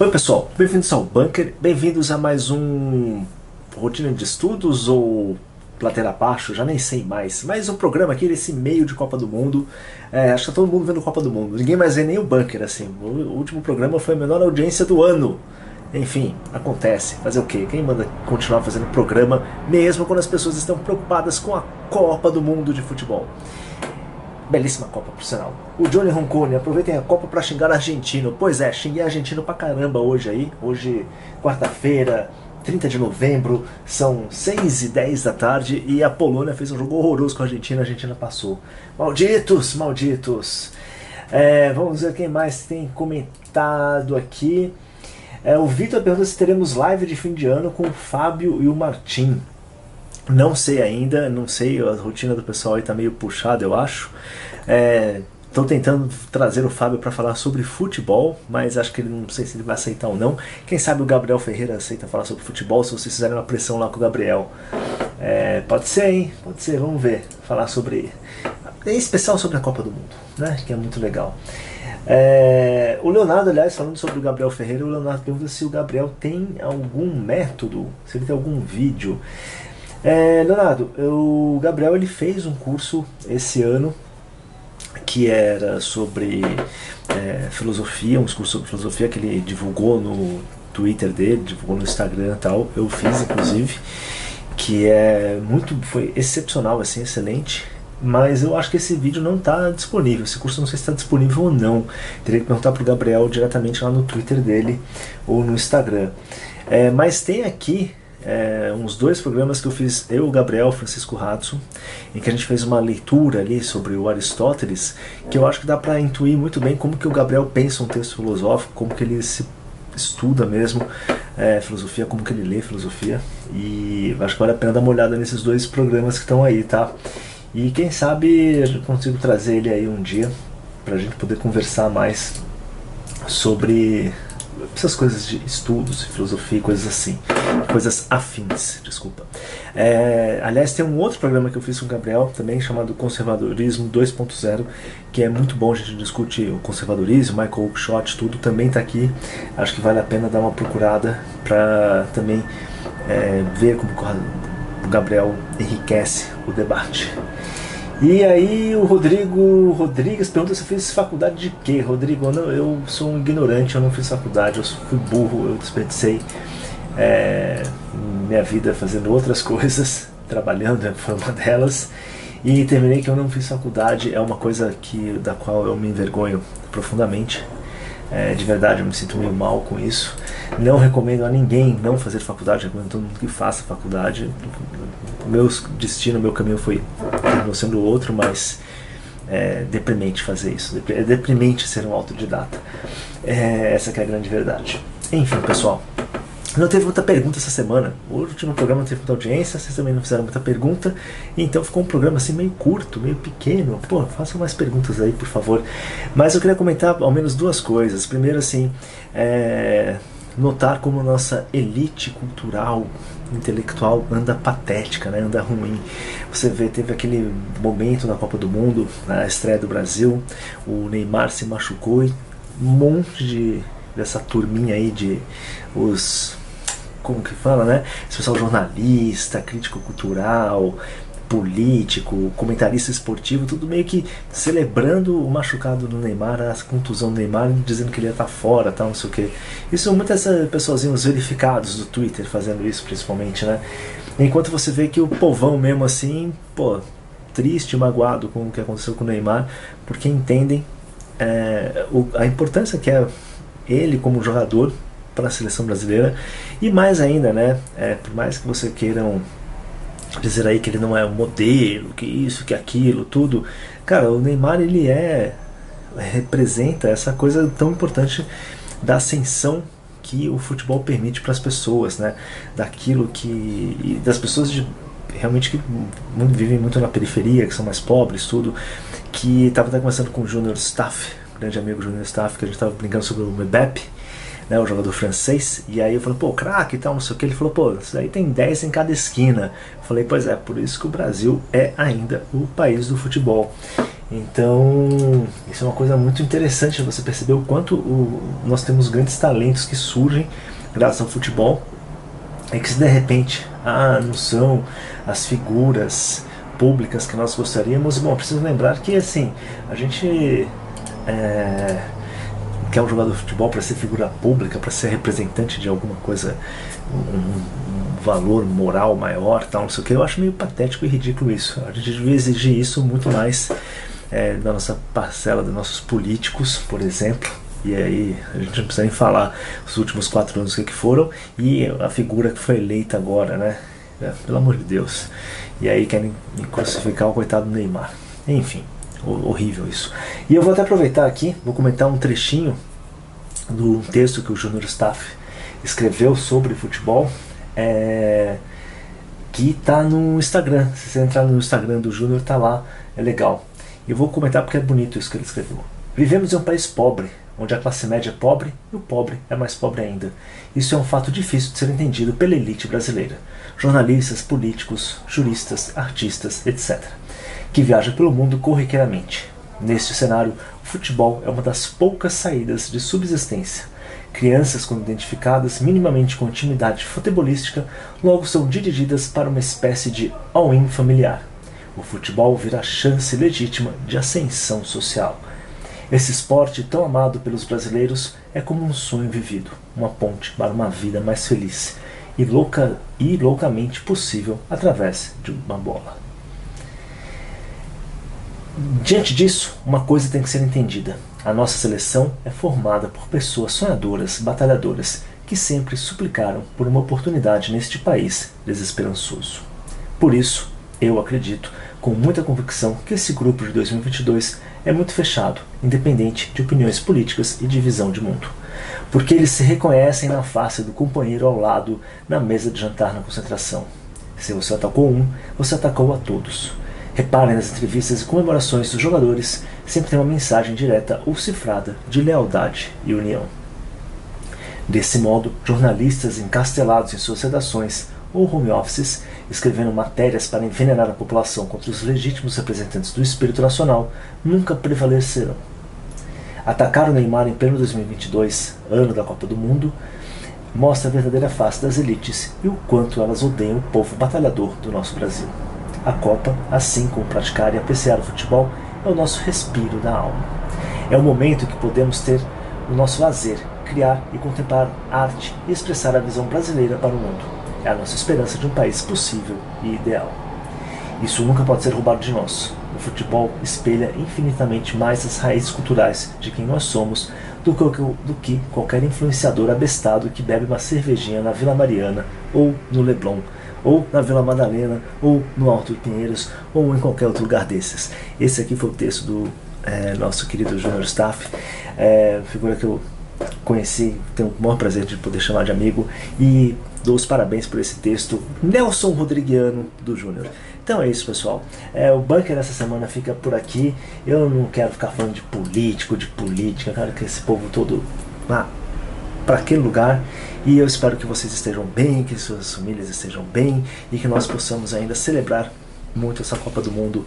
Oi pessoal, bem-vindos ao Bunker, bem-vindos a mais um Rotina de Estudos ou Plateira Abaixo, já nem sei mais, mais um programa aqui nesse meio de Copa do Mundo, é, acho que tá todo mundo vendo Copa do Mundo, ninguém mais vê nem o Bunker assim, o último programa foi a menor audiência do ano, enfim, acontece, fazer o quê? Quem manda continuar fazendo programa mesmo quando as pessoas estão preocupadas com a Copa do Mundo de futebol? Belíssima Copa, por sinal. O Johnny Roncone, aproveitem a Copa para xingar argentino. Pois é, xinguei argentino pra caramba hoje aí. Hoje, quarta-feira, 30 de novembro, são 6 e 10 da tarde e a Polônia fez um jogo horroroso com a Argentina. A Argentina passou. Malditos, malditos. É, vamos ver quem mais tem comentado aqui. É, o Vitor pergunta se teremos live de fim de ano com o Fábio e o Martim. Não sei ainda, não sei, a rotina do pessoal aí tá meio puxada, eu acho. Estou é, tentando trazer o Fábio para falar sobre futebol, mas acho que ele não sei se ele vai aceitar ou não. Quem sabe o Gabriel Ferreira aceita falar sobre futebol, se vocês fizerem uma pressão lá com o Gabriel. É, pode ser, hein? Pode ser, vamos ver. Falar sobre. Em especial sobre a Copa do Mundo, né? Que é muito legal. É, o Leonardo, aliás, falando sobre o Gabriel Ferreira, o Leonardo pergunta se o Gabriel tem algum método, se ele tem algum vídeo. É, Leonardo, o Gabriel ele fez um curso esse ano que era sobre é, filosofia, um curso sobre filosofia que ele divulgou no Twitter dele, divulgou no Instagram e tal. Eu fiz, inclusive, que é muito, foi excepcional, assim, excelente mas eu acho que esse vídeo não está disponível. Esse curso não sei se está disponível ou não. Teria que perguntar para o Gabriel diretamente lá no Twitter dele ou no Instagram. É, mas tem aqui é, uns dois programas que eu fiz, eu, o Gabriel, Francisco Ratso, em que a gente fez uma leitura ali sobre o Aristóteles, que eu acho que dá para intuir muito bem como que o Gabriel pensa um texto filosófico, como que ele se estuda mesmo é, filosofia, como que ele lê filosofia. E acho que vale a pena dar uma olhada nesses dois programas que estão aí, tá? E quem sabe eu consigo trazer ele aí um dia para a gente poder conversar mais sobre essas coisas de estudos, filosofia, coisas assim, coisas afins, desculpa. É, aliás, tem um outro programa que eu fiz com o Gabriel também chamado Conservadorismo 2.0, que é muito bom, a gente discute o conservadorismo, Michael Oakeshott, tudo também está aqui. Acho que vale a pena dar uma procurada para também é, ver como o Gabriel enriquece o debate. E aí o Rodrigo Rodrigues pergunta se eu fiz faculdade de quê? Rodrigo, não, eu sou um ignorante, eu não fiz faculdade, eu fui burro, eu desperdicei é, minha vida fazendo outras coisas, trabalhando, foi uma delas. E terminei que eu não fiz faculdade, é uma coisa que, da qual eu me envergonho profundamente. É, de verdade, eu me sinto meio mal com isso. Não recomendo a ninguém não fazer faculdade, recomendo a todo mundo que faça faculdade. Meu destino, meu caminho foi sendo outro, mas é deprimente fazer isso. É deprimente ser um autodidata. É, essa é a grande verdade. Enfim, pessoal. Não teve muita pergunta essa semana. O último programa não teve muita audiência, vocês também não fizeram muita pergunta. Então ficou um programa assim meio curto, meio pequeno. Pô, façam mais perguntas aí, por favor. Mas eu queria comentar ao menos duas coisas. Primeiro, assim, é, notar como nossa elite cultural, intelectual anda patética, né? anda ruim. Você vê, teve aquele momento na Copa do Mundo, na estreia do Brasil, o Neymar se machucou e um monte de dessa turminha aí de os como que fala, né? Esse pessoal jornalista, crítico cultural, político, comentarista esportivo, tudo meio que celebrando o machucado do Neymar, a contusão do Neymar, dizendo que ele ia estar fora, tal, não sei o que. Isso muitas pessoazinhos verificados do Twitter fazendo isso, principalmente, né? Enquanto você vê que o povão mesmo assim, pô, triste, magoado com o que aconteceu com o Neymar, porque entendem é, o, a importância que é ele como jogador para a seleção brasileira e mais ainda, né? É, por mais que você queiram dizer aí que ele não é um modelo, que isso, que aquilo, tudo, cara, o Neymar ele é representa essa coisa tão importante da ascensão que o futebol permite para as pessoas, né? Daquilo que das pessoas de, realmente que vivem muito na periferia, que são mais pobres, tudo, que estava até conversando com o Junior Staff, grande amigo Junior Staff, que a gente estava brincando sobre o MEBEP, né, o jogador francês, e aí eu falei, pô, craque e tal, não sei o que, ele falou, pô, isso aí tem 10 em cada esquina. Eu falei, pois é, por isso que o Brasil é ainda o país do futebol. Então, isso é uma coisa muito interessante, você perceber o quanto o, nós temos grandes talentos que surgem graças ao futebol, e que se de repente, ah, não são as figuras públicas que nós gostaríamos, bom, preciso lembrar que assim, a gente é, quer um jogador de futebol para ser figura pública, para ser representante de alguma coisa, um, um, valor moral maior, tal, não sei o que, eu acho meio patético e ridículo isso. A gente devia exigir isso muito mais é, da nossa parcela dos nossos políticos, por exemplo. E aí a gente não precisa nem falar os últimos quatro anos que, que foram e a figura que foi eleita agora, né? É, pelo amor de Deus. E aí querem crucificar o coitado do Neymar. Enfim, horrível isso. E eu vou até aproveitar aqui, vou comentar um trechinho do texto que o Júnior Staff escreveu sobre futebol. É, que está no Instagram. Se você entrar no Instagram do Júnior, tá lá, é legal. Eu vou comentar porque é bonito isso que ele escreveu. Vivemos em um país pobre, onde a classe média é pobre e o pobre é mais pobre ainda. Isso é um fato difícil de ser entendido pela elite brasileira. Jornalistas, políticos, juristas, artistas, etc. Que viaja pelo mundo corriqueiramente. Neste cenário, o futebol é uma das poucas saídas de subsistência. Crianças, quando identificadas minimamente com intimidade futebolística, logo são dirigidas para uma espécie de all-in familiar. O futebol vira a chance legítima de ascensão social esse esporte tão amado pelos brasileiros é como um sonho vivido, uma ponte para uma vida mais feliz e, louca, e loucamente possível através de uma bola. Diante disso, uma coisa tem que ser entendida. A nossa seleção é formada por pessoas sonhadoras, batalhadoras, que sempre suplicaram por uma oportunidade neste país desesperançoso. Por isso, eu acredito com muita convicção que esse grupo de 2022 é muito fechado, independente de opiniões políticas e de visão de mundo. Porque eles se reconhecem na face do companheiro ao lado na mesa de jantar na concentração. Se você atacou um, você atacou a todos. Reparem nas entrevistas e comemorações dos jogadores, sempre tem uma mensagem direta ou cifrada de lealdade e união. Desse modo, jornalistas encastelados em suas redações ou home offices, escrevendo matérias para envenenar a população contra os legítimos representantes do espírito nacional, nunca prevalecerão. Atacar o Neymar em pleno 2022, ano da Copa do Mundo, mostra a verdadeira face das elites e o quanto elas odeiam o povo batalhador do nosso Brasil. A Copa, assim como praticar e apreciar o futebol, é o nosso respiro da alma. É o momento que podemos ter o nosso lazer, criar e contemplar arte e expressar a visão brasileira para o mundo. É a nossa esperança de um país possível e ideal. Isso nunca pode ser roubado de nós. O futebol espelha infinitamente mais as raízes culturais de quem nós somos do que, do que qualquer influenciador abestado que bebe uma cervejinha na Vila Mariana ou no Leblon ou na Vila Madalena, ou no Alto Pinheiros, ou em qualquer outro lugar desses. Esse aqui foi o texto do é, nosso querido Junior Staff, é, figura que eu conheci, tenho o maior prazer de poder chamar de amigo, e dou os parabéns por esse texto, Nelson Rodriguiano do Júnior. Então é isso, pessoal. É, o bunker dessa semana fica por aqui. Eu não quero ficar falando de político, de política, quero que esse povo todo vá para aquele lugar. E eu espero que vocês estejam bem, que suas famílias estejam bem e que nós possamos ainda celebrar muito essa Copa do Mundo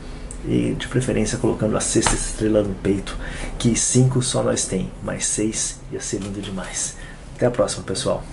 e de preferência colocando a sexta estrela no peito, que cinco só nós tem, mais seis ia ser lindo demais. Até a próxima, pessoal.